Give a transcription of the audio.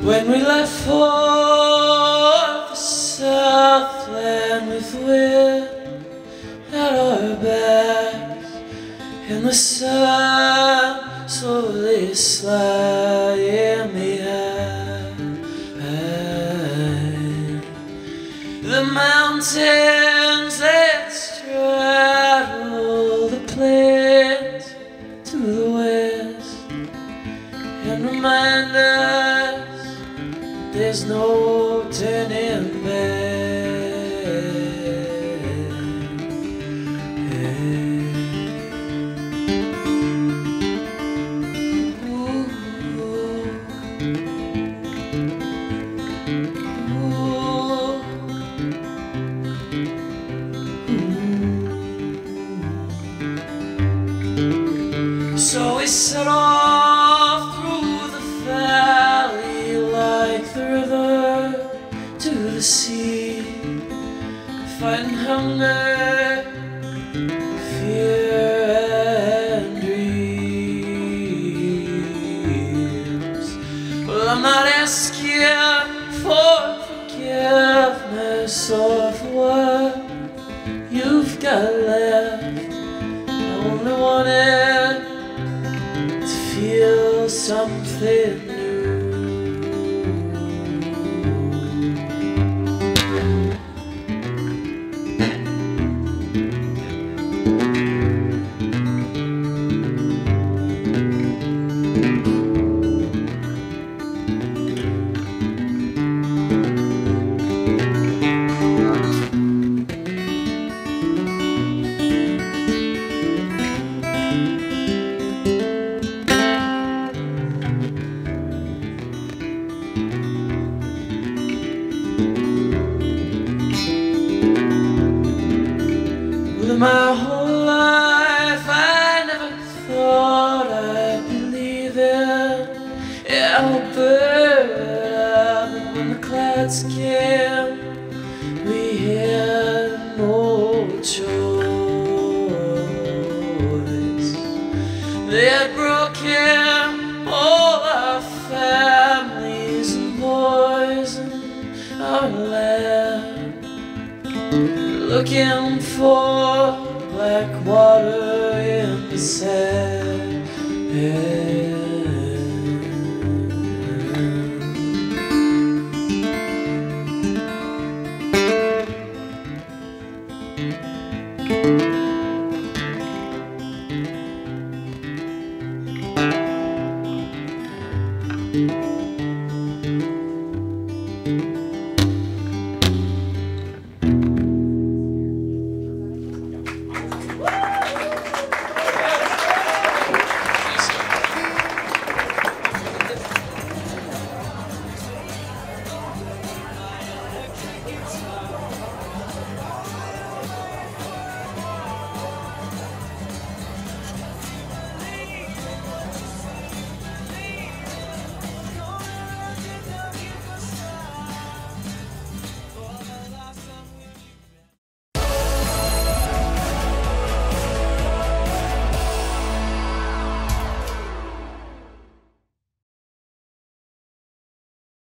When we left for the Southland with wind at our backs And the sun slowly sliding behind The mountains there's no turning back. So we set Not asking for forgiveness or for what you've got left. I only wanted to feel something My whole life I never thought I'd believe in Alberta. But when the clouds came, we had no choice. They had broken all our families and poisoned our land Looking for black water in the sand.